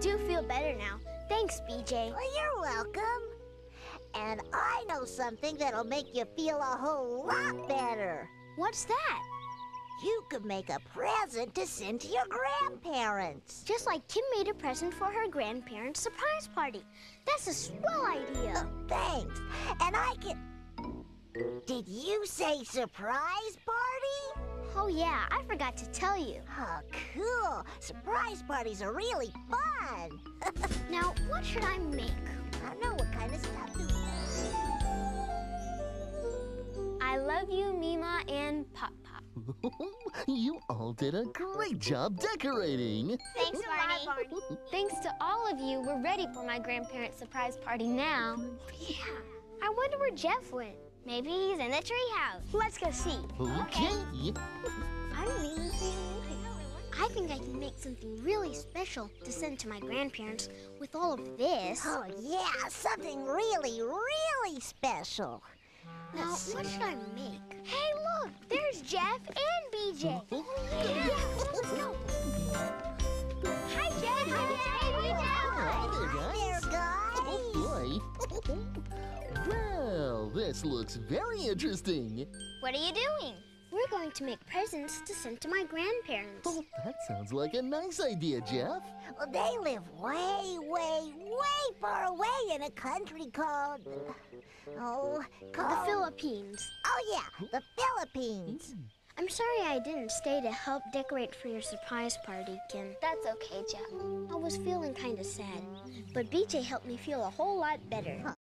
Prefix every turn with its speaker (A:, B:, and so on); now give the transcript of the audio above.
A: do feel better now. Thanks, BJ.
B: Well, you're welcome. And I know something that'll make you feel a whole lot better.
A: What's that?
B: You could make a present to send to your grandparents.
A: Just like Kim made a present for her grandparents' surprise party. That's a swell idea.
B: Oh, thanks. And I can. Did you say surprise party?
A: Oh, yeah, I forgot to tell you.
B: Oh, cool. Surprise parties are really fun.
A: Now, what should I make?
B: I don't know what kind of stuff to
A: I love you, Mima and Pop Pop.
C: you all did a great job decorating.
A: Thanks, Barney. Thanks to all of you, we're ready for my grandparents' surprise party now. Oh, yeah. I wonder where Jeff went. Maybe he's in the treehouse. Let's go see.
C: Okay.
A: I don't even see anything. I think I can make something really special to send to my grandparents with all of this.
B: Oh, yeah, something really, really special.
A: Now,
B: Let's
A: what
B: see.
A: should I make? Hey, look! There's Jeff and BJ. Oh, oh, Yeah, let's go. Hi, Jeff. Hi,
C: Hi there, guys.
B: There, guys.
C: Oh, boy. well, this looks very interesting.
A: What are you doing? We're going to make presents to send to my grandparents.
C: Oh, that sounds like a nice idea, Jeff.
B: Well, they live way, way, way far away in a country called. Oh, called... The.
A: Philippines.
B: Oh, yeah, the Philippines. Hmm.
A: I'm sorry I didn't stay to help decorate for your surprise party, Kim. That's okay, Jeff. I was feeling kind of sad, but BJ helped me feel a whole lot better.